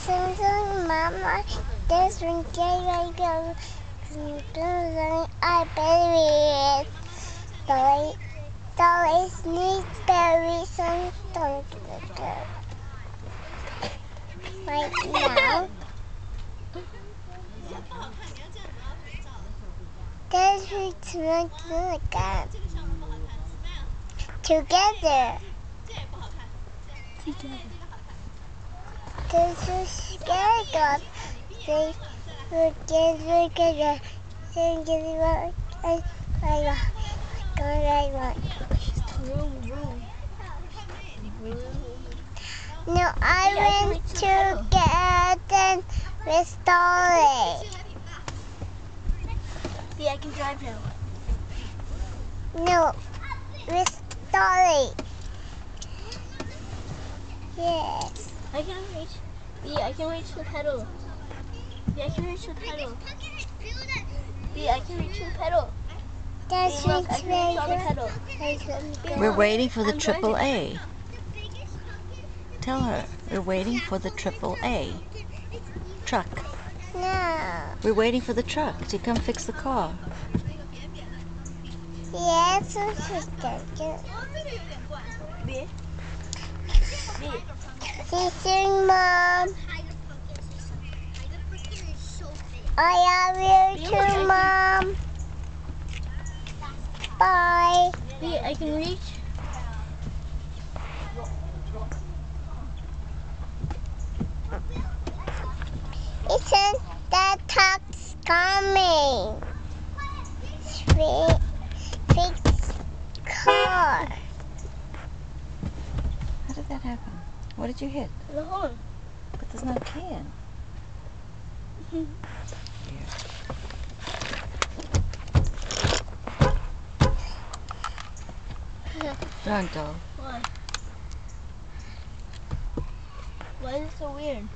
Some song, Mama, this one gay I go. I believe it. Dolly, Dolly sneeze berry don't Right now. This week's not good. Together. This is scared of. They would get together. Sing it right. I, I, go right one. No, I went to get them with Dolly. See, I can drive now. No, with Dolly. Yes. I can reach. Yeah, I can reach the pedal. Yeah, I can reach the pedal. Yeah, I can reach the pedal. That's See, look, I can reach all the pedal. We're waiting for the I'm triple driving. A. Tell her we're waiting for the triple A truck. No. We're waiting for the truck to come fix the car. Yes, it's good. B. Mom. I love you too, mom. Bye. B. I can reach. Listen, that truck's coming. Fix, fix car. How did that happen? What did you hit? The horn. But there's no can. Mm-hmm. Don't, go. Why? Why is it so weird?